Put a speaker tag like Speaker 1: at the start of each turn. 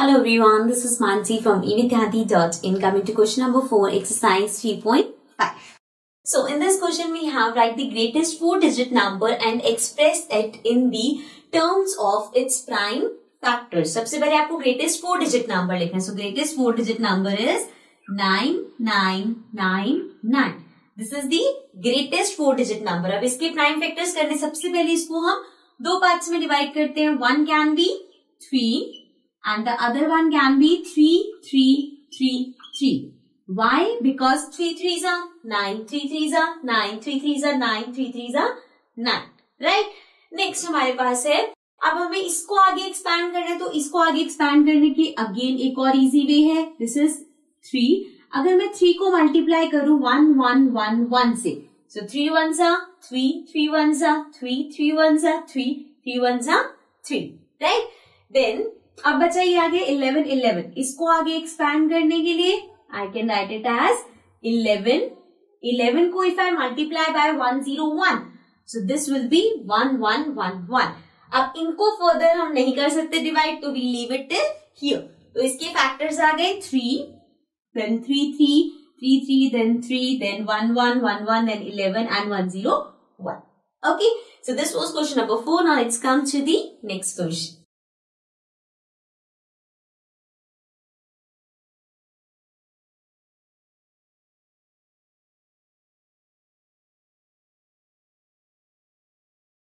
Speaker 1: Hello everyone, this is Mansi from evidyati.in coming to question number 4, exercise 3.5. So in this question we have write the greatest four digit number and express it in the terms of its prime factors. सबसे पहले आपको greatest four digit number लिखना है. So greatest four digit number is 9999. This is the greatest four digit number. अब इसके prime factors करने सबसे पहले इसको हम दो पार्ट्स में डिवाइड करते हैं. One can be three and the other one can be 3, 3, 3, 3. Why? Because 3 3s are 9, 3 3s are 9, 3 3s are 9, 3 3s are 9. Right? Next हमारे पास है अब हमें इसको आगे एक्सपैंड करना है तो इसको आगे एक्सपैंड करने की अगेन एक और इजी वे है दिस इज़ थ्री अगर मैं थ्री को मल्टीप्लाई करूँ वन वन वन वन से सो थ्री वन सा थ्री थ्री वन सा थ्री थ्री वन सा थ्री थ्री वन सा थ्री राइट देन अब बचा ये आगे इलेवन इलेवन इसको आगे एक्सपैंड करने के लिए I can write it as eleven eleven को if I multiply by one zero one so this will be one one one one अब इनको फर्दर हम नहीं कर सकते डिवाइड तो वी लीव इट हियर तो इसके फैक्टर्स आ गए three then three three three three then three then one one one one then eleven and one zero one Okay, so this was question number four. Now let's come to the next question.